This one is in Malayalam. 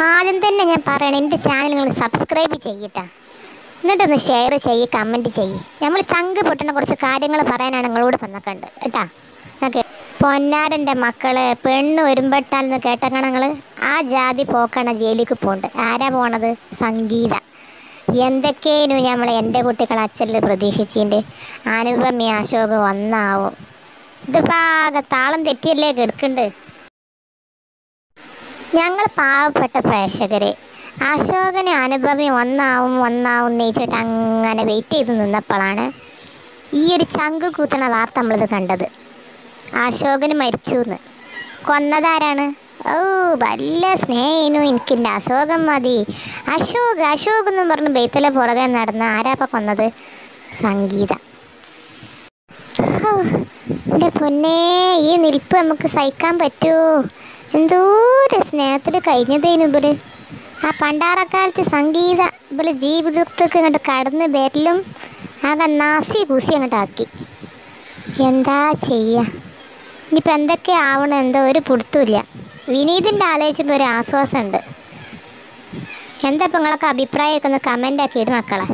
ആദ്യം തന്നെ ഞാൻ പറയണം എന്റെ ചാനൽ നിങ്ങൾ സബ്സ്ക്രൈബ് ചെയ്യട്ടാ. എന്നിട്ടൊന്ന് ഷെയർ ചെയ്യ് കമന്റ് ചെയ്യ്. നമ്മൾ ചങ്ക് പൊട്ടണ കുറച്ച് കാര്യങ്ങൾ പറയാനാണ് നിങ്ങളോട് വന്നിട്ടുണ്ട് കേട്ടാ? ഓക്കെ. പൊന്നാരന്റെ മക്കൾ പെണ്ണ് ഒരുമ്പെട്ടാലെന്ന് കേട്ടേക്കണ നിങ്ങൾ ആ ജാതി പോക്കണ ജയിലിലേക്ക് പോണ്ട്. ആരാ പോണത്? സംഗീത. എന്തൊക്കെയാണ് നമ്മൾ എന്റെ കുട്ടികൾ അച്ഛനിൽ പ്രതീക്ഷിച്ചിട്ടുണ്ട് അനുപമി അശോക് ഒന്നാവും. ഇതിപ്പോൾ ആകെ താളം തെറ്റിയല്ലേ കിടക്കുന്നുണ്ട് ഞങ്ങൾ പാവപ്പെട്ട പ്രേക്ഷകരെ. അശോകന് അനുഭവി ഒന്നാവും ഒന്നാവും നെയ്ച്ചിട്ട് അങ്ങനെ വെയിറ്റ് ചെയ്ത് നിന്നപ്പോഴാണ് ഈ ഒരു ചങ്ക് കൂത്തണ വാർത്ത നമ്മളിത് കണ്ടത്. അശോകന് മരിച്ചു എന്ന് കൊന്നതാരാണ്? ഓ വല്ല സ്നേഹിനു എനിക്കിന്റെ അശോകം മതി. അശോക് അശോക് എന്ന് പറഞ്ഞ് ബെയ്ത്തലെ പുറകെ നടന്ന ആരാപ്പ കൊന്നത്? സംഗീത. എന്റെ പൊന്നേ ഈ നിൽപ്പ് നമുക്ക് സഹിക്കാൻ പറ്റുമോ എന്തോരം സ്നേഹത്തിൽ കഴിഞ്ഞതേനു ഇവർ ആ പണ്ടാറക്കാലത്ത് സംഗീത ഇവർ ജീവിതത്തേക്ക് അങ്ങോട്ട് കടന്ന് വരലും ആകെ നാസി കൂസി അങ്ങോട്ട് ആക്കി. എന്താ ചെയ്യുക ഇനിയിപ്പോൾ എന്തൊക്കെ ആവണം എന്തോ ഒരു പിടുത്തമില്ല. വിനീതിന്റെ ആലോചിച്ചപ്പോൾ ഒരു ആശ്വാസമുണ്ട്. എന്താ ഇപ്പം നിങ്ങളൊക്കെ അഭിപ്രായമൊക്കെ ഒന്ന് കമന്റ് ആക്കിയിട്ട് മക്കളെ.